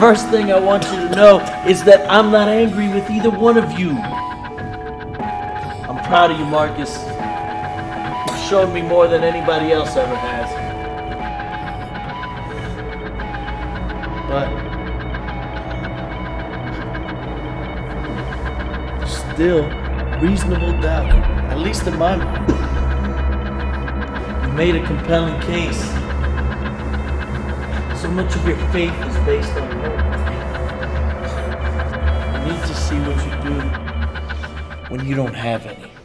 first thing I want you to know is that I'm not angry with either one of you. I'm proud of you, Marcus. You've shown me more than anybody else ever has. But still reasonable doubt, at least in my mind. You made a compelling case. So much of your faith is based on see what you do when you don't have any.